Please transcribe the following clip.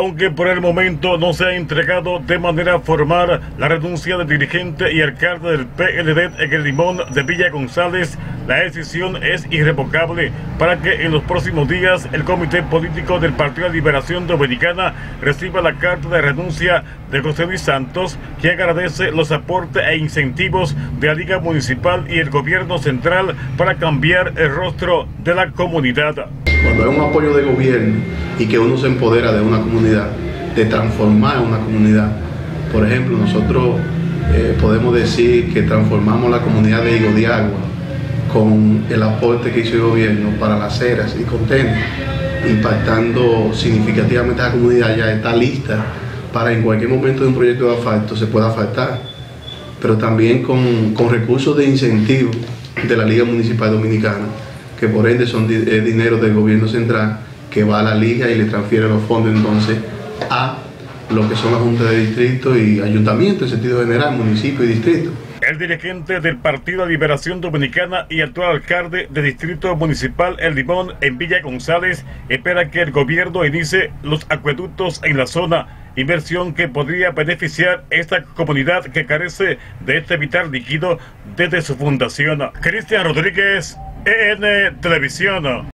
aunque por el momento no se ha entregado de manera formal la renuncia del dirigente y alcalde del PLD en el Limón de Villa González, la decisión es irrevocable para que en los próximos días el Comité Político del Partido de Liberación Dominicana reciba la carta de renuncia de José Luis Santos, que agradece los aportes e incentivos de la Liga Municipal y el Gobierno Central para cambiar el rostro de la comunidad. Cuando hay un apoyo de gobierno y que uno se empodera de una comunidad, de transformar una comunidad. Por ejemplo, nosotros eh, podemos decir que transformamos la comunidad de Higo de Agua con el aporte que hizo el gobierno para las ceras y contenedores, impactando significativamente a la comunidad, ya está lista para en cualquier momento de un proyecto de asfalto se pueda afectar, pero también con, con recursos de incentivo de la Liga Municipal Dominicana, que por ende son dinero del gobierno central que va a la liga y le transfiere los fondos entonces a lo que son las juntas de distrito y ayuntamiento en sentido general, municipio y distrito. El dirigente del Partido Liberación Dominicana y actual alcalde del Distrito Municipal El Limón en Villa González espera que el gobierno inicie los acueductos en la zona, inversión que podría beneficiar esta comunidad que carece de este vital líquido desde su fundación. Cristian Rodríguez, EN Televisión.